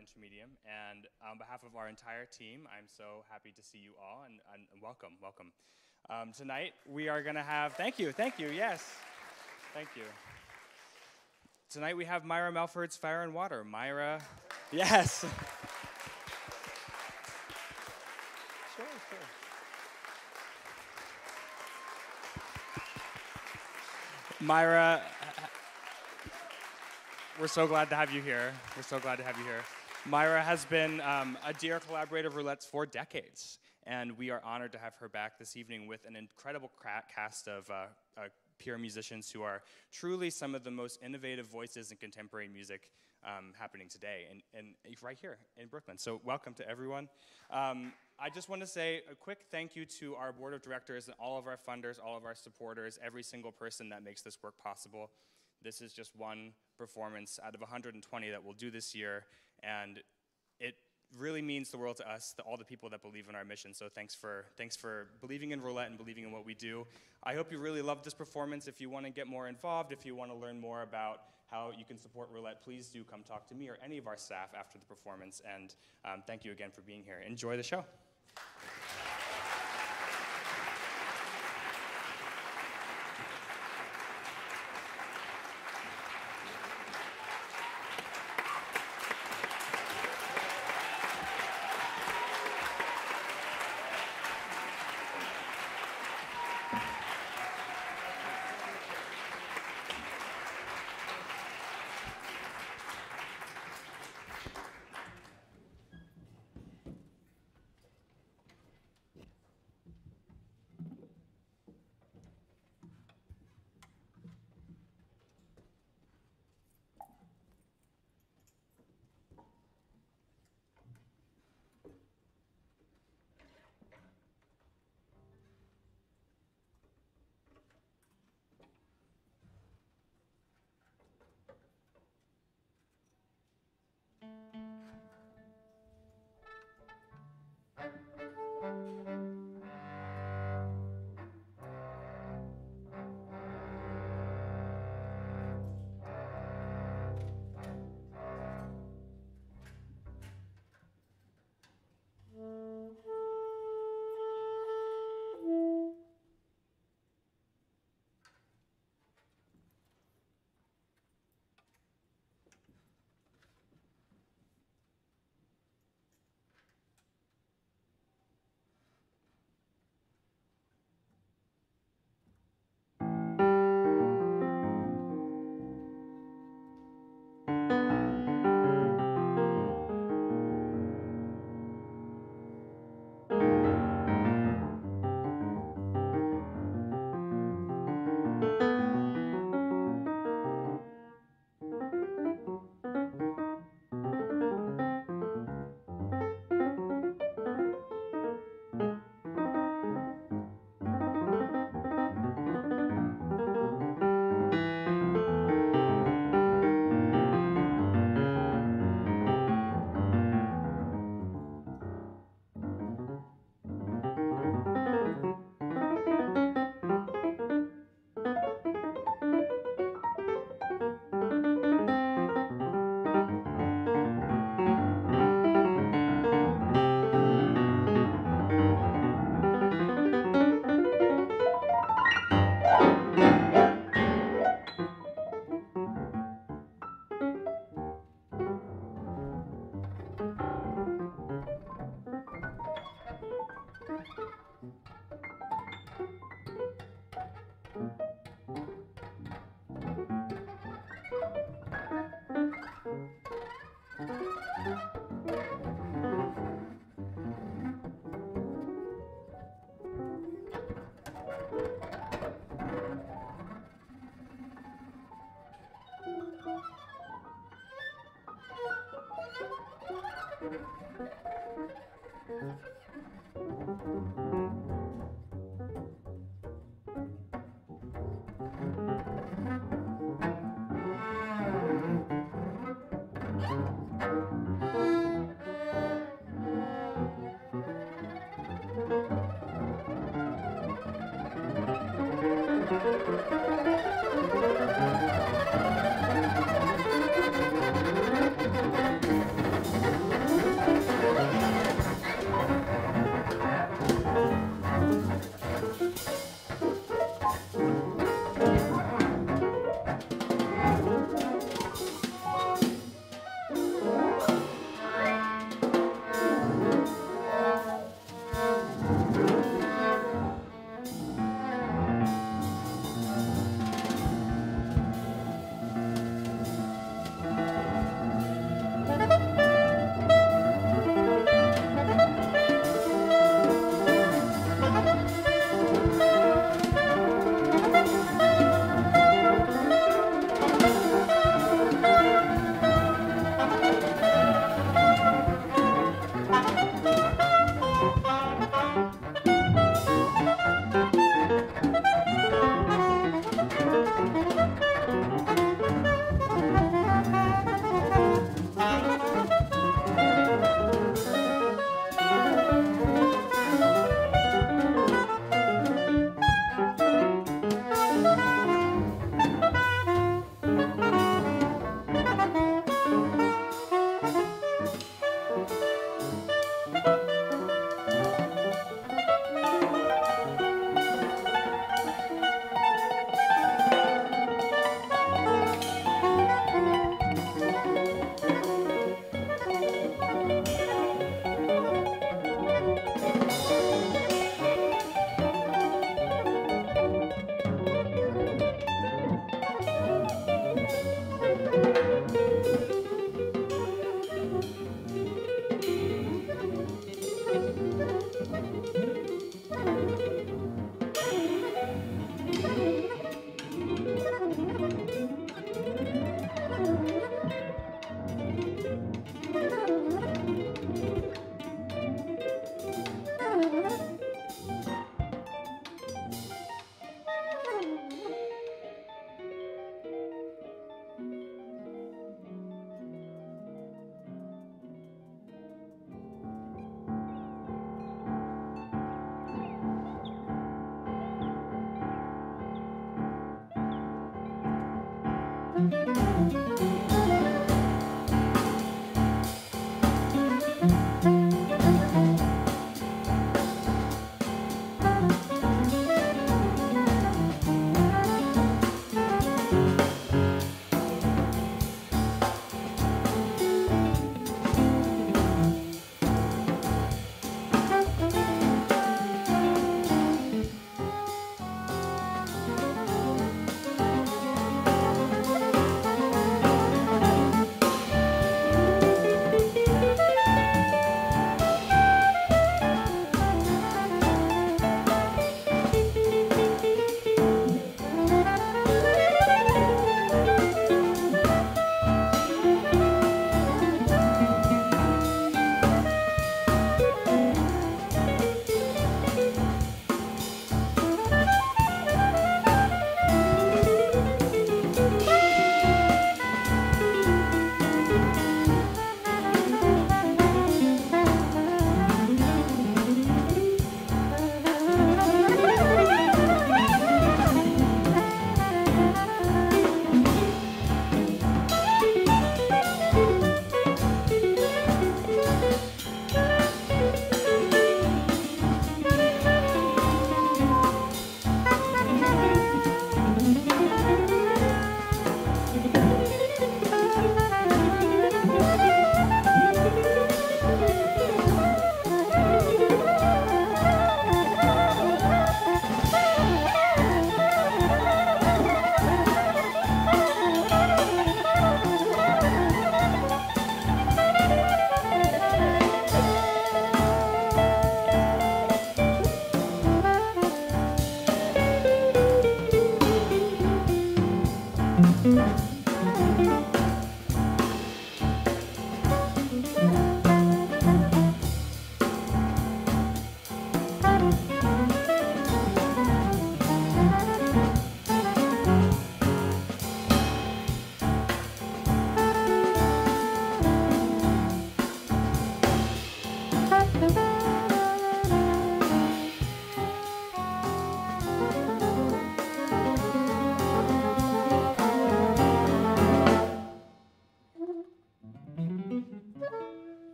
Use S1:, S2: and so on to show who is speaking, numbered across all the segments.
S1: Intermedium, and on behalf of our entire team, I'm so happy to see you all, and, and welcome, welcome. Um, tonight, we are going to have, thank you, thank you, yes, thank you. Tonight, we have Myra Melford's Fire and Water. Myra, yes. sure, sure. Myra, we're so glad to have you here. We're so glad to have you here. Myra has been um, a dear collaborator of Roulettes for decades, and we are honored to have her back this evening with an incredible cast of uh, uh, peer musicians who are truly some of the most innovative voices in contemporary music um, happening today, and, and, right here in Brooklyn. So welcome to everyone. Um, I just want to say a quick thank you to our board of directors and all of our funders, all of our supporters, every single person that makes this work possible. This is just one performance out of 120 that we'll do this year, and it really means the world to us, to all the people that believe in our mission. So thanks for, thanks for believing in Roulette and believing in what we do. I hope you really love this performance. If you want to get more involved, if you want to learn more about how you can support Roulette, please do come talk to me or any of our staff after the performance. And um, thank you again for being here. Enjoy the show.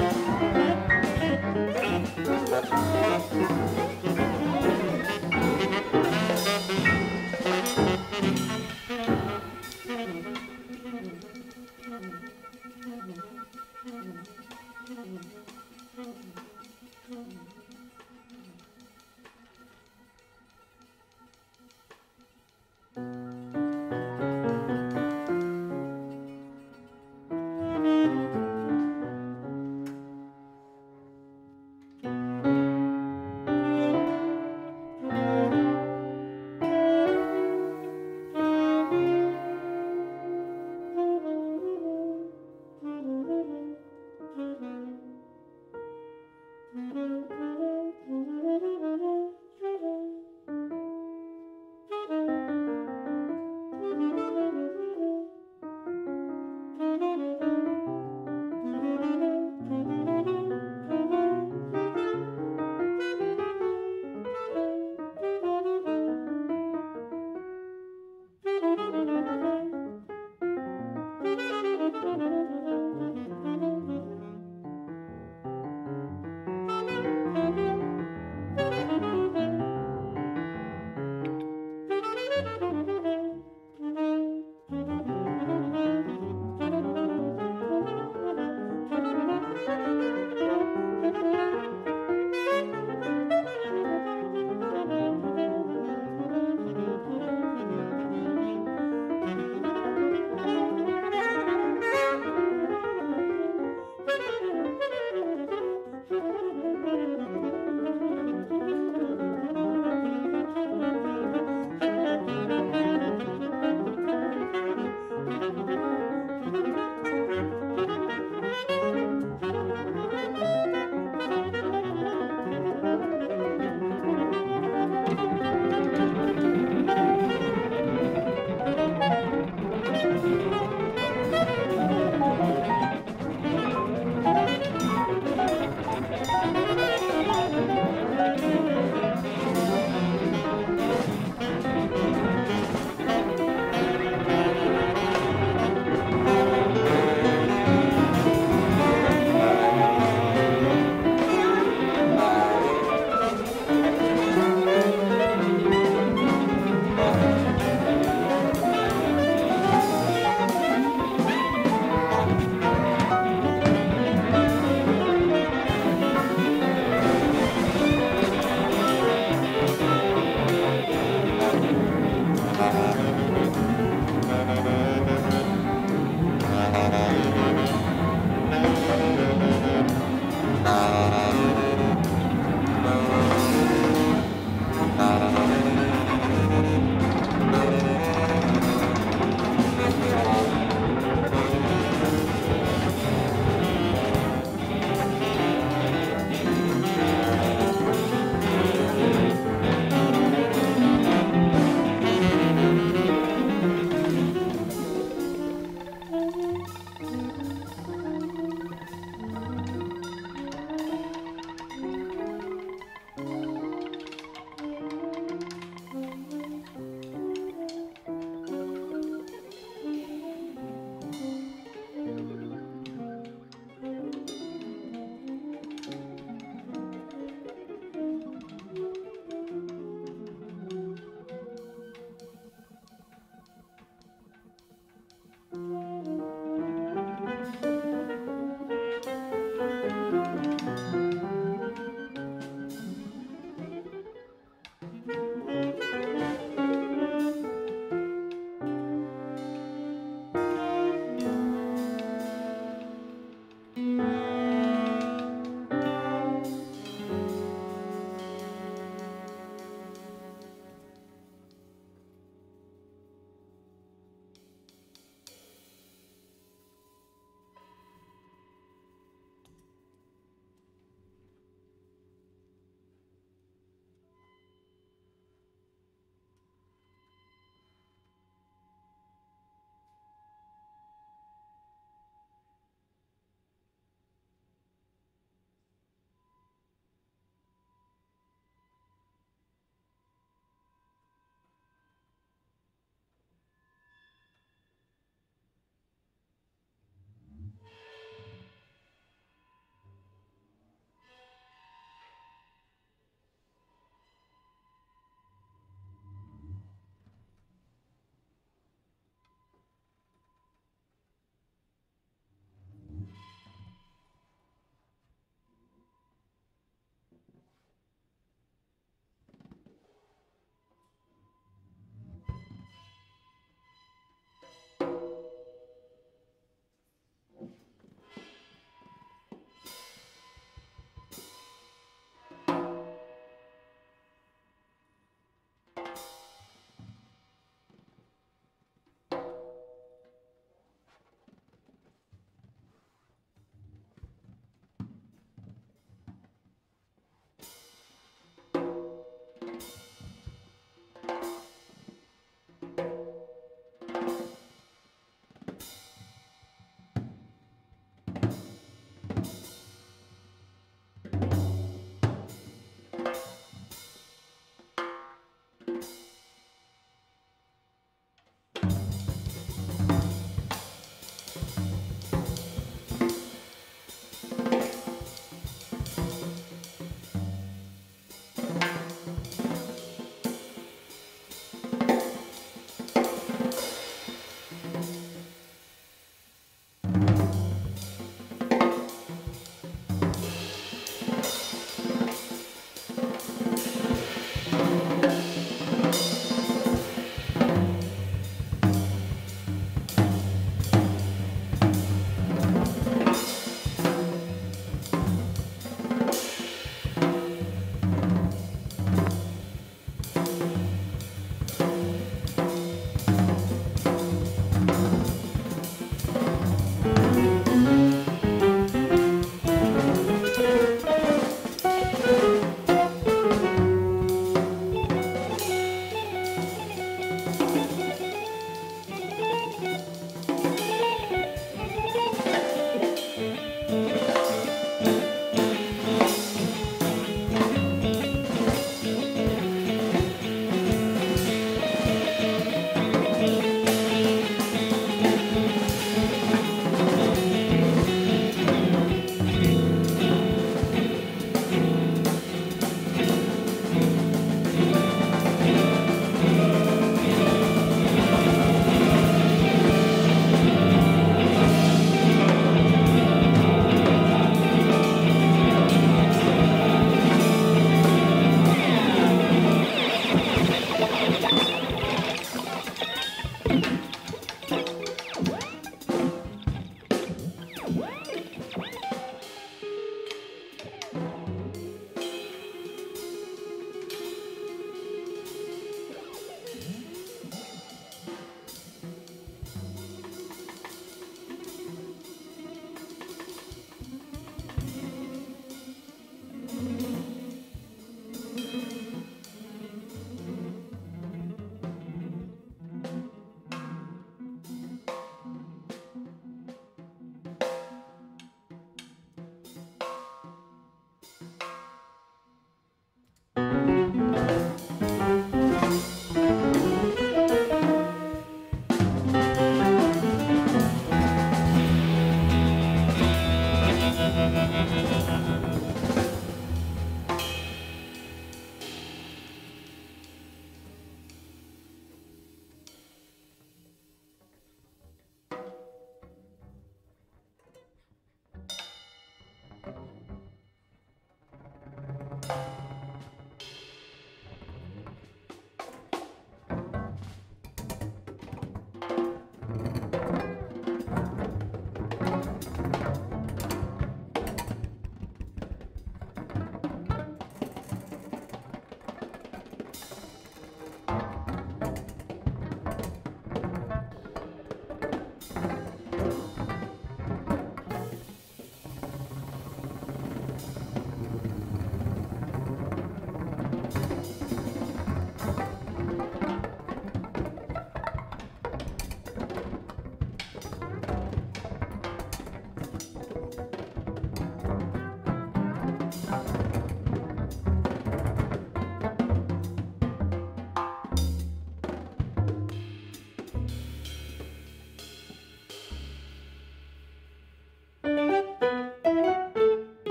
S2: Thank you.